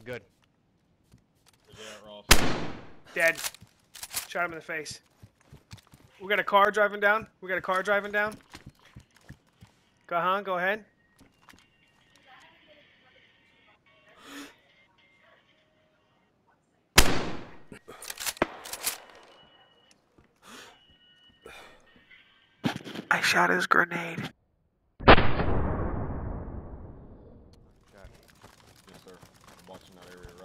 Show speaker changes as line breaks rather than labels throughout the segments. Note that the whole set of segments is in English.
I'm good.
Dead. Shot him in the face. We got a car driving down. We got a car driving down. Go on, go ahead. I shot his grenade.
Yes, sir. I'm watching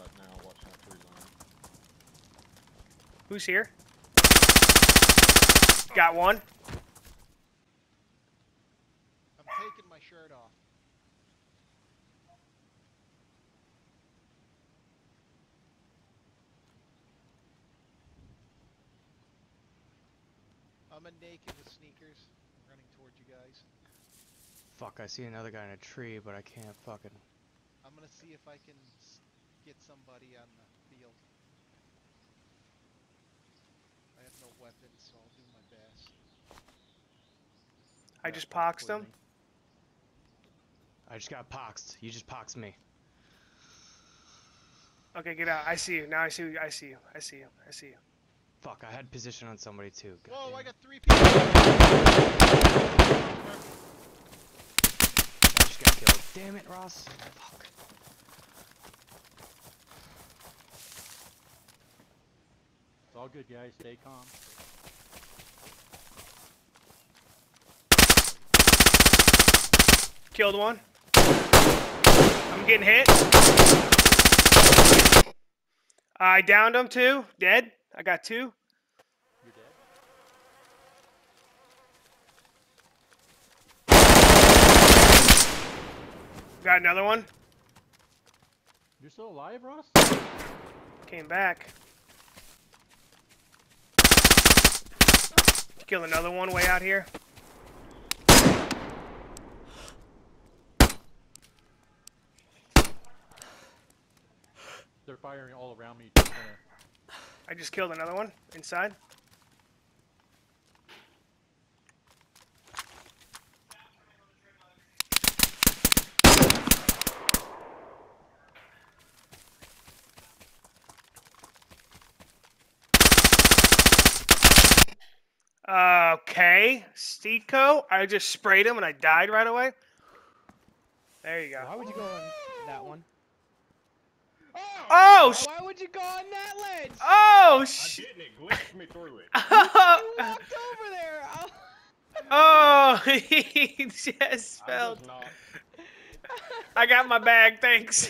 that now, watching that tree line.
Who's here? Got one.
I'm taking my shirt off. I'm a naked with sneakers, running towards you guys.
Fuck, I see another guy in a tree, but I can't fucking.
I'm gonna see if I can s- get somebody on the field. I have no weapons, so I'll do my best.
I just poxed him.
I just got poxed. You just poxed me.
Okay, get out. I see you. Now I see you. I see you. I see you. I see you.
Fuck, I had position on somebody too. God
Whoa,
damn
I got three people!
I just got killed. Damn it, Ross. Fuck.
All good, guys. Stay calm.
Killed one. I'm getting hit. I downed him too. Dead. I got two.
You're dead.
Got another one.
You're still alive, Ross?
Came back. Kill another one way out here.
They're firing all around me.
I just killed another one inside. Okay, Stico. I just sprayed him and I died right away. There you go.
Why would you go on that one?
Oh, sh-
Why would you go on that ledge?
oh,
I
sh-
didn't, it glitched me through it.
You walked over there. Oh.
oh, he just fell.
was not.
I got my bag, thanks.